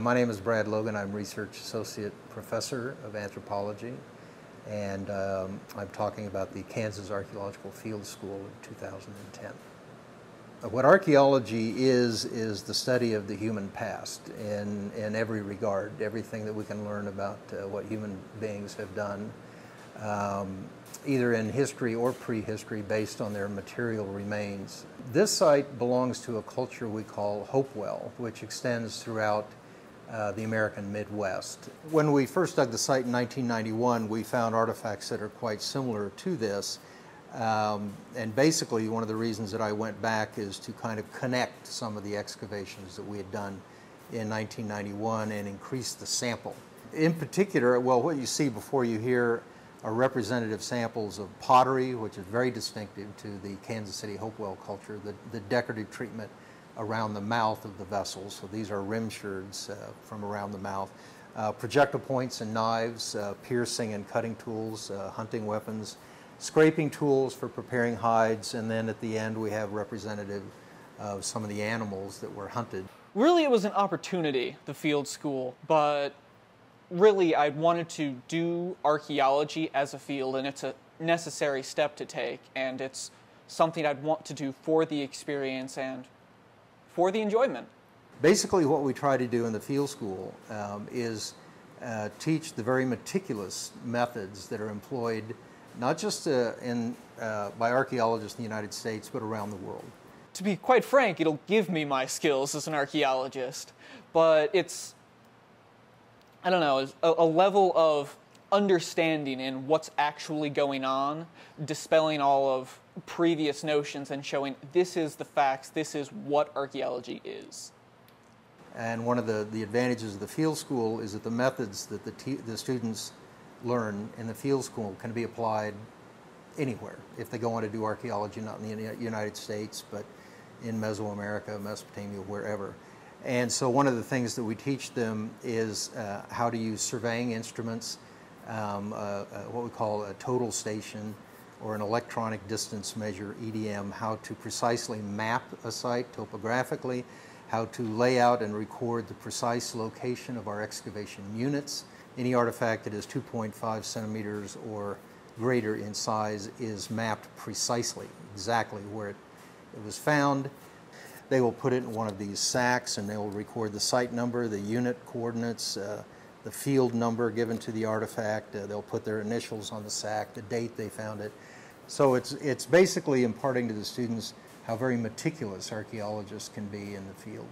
My name is Brad Logan. I'm Research Associate Professor of Anthropology, and um, I'm talking about the Kansas Archaeological Field School of 2010. What archaeology is, is the study of the human past in, in every regard, everything that we can learn about uh, what human beings have done, um, either in history or prehistory based on their material remains. This site belongs to a culture we call Hopewell, which extends throughout uh, the American Midwest. When we first dug the site in 1991, we found artifacts that are quite similar to this. Um, and basically, one of the reasons that I went back is to kind of connect some of the excavations that we had done in 1991 and increase the sample. In particular, well, what you see before you here are representative samples of pottery, which is very distinctive to the Kansas City Hopewell culture, the, the decorative treatment around the mouth of the vessels. So these are rim sherds uh, from around the mouth. Uh, projectile points and knives, uh, piercing and cutting tools, hunting weapons, scraping tools for preparing hides, and then at the end we have representative of some of the animals that were hunted. Really, it was an opportunity, the field school, but really I wanted to do archaeology as a field, and it's a necessary step to take, and it's something I'd want to do for the experience and for the enjoyment. Basically, what we try to do in the field school um, is uh, teach the very meticulous methods that are employed not just uh, in, uh, by archaeologists in the United States, but around the world. To be quite frank, it'll give me my skills as an archaeologist, but it's, I don't know, a, a level of understanding in what's actually going on, dispelling all of previous notions and showing this is the facts, this is what archaeology is. And one of the, the advantages of the field school is that the methods that the, the students learn in the field school can be applied anywhere if they go on to do archaeology, not in the United States, but in Mesoamerica, Mesopotamia, wherever. And so one of the things that we teach them is uh, how to use surveying instruments, um, uh, uh, what we call a total station or an electronic distance measure, EDM, how to precisely map a site topographically, how to lay out and record the precise location of our excavation units. Any artifact that is 2.5 centimeters or greater in size is mapped precisely, exactly where it, it was found. They will put it in one of these sacks and they will record the site number, the unit coordinates, uh, the field number given to the artifact. Uh, they'll put their initials on the sack, the date they found it. So it's, it's basically imparting to the students how very meticulous archaeologists can be in the field.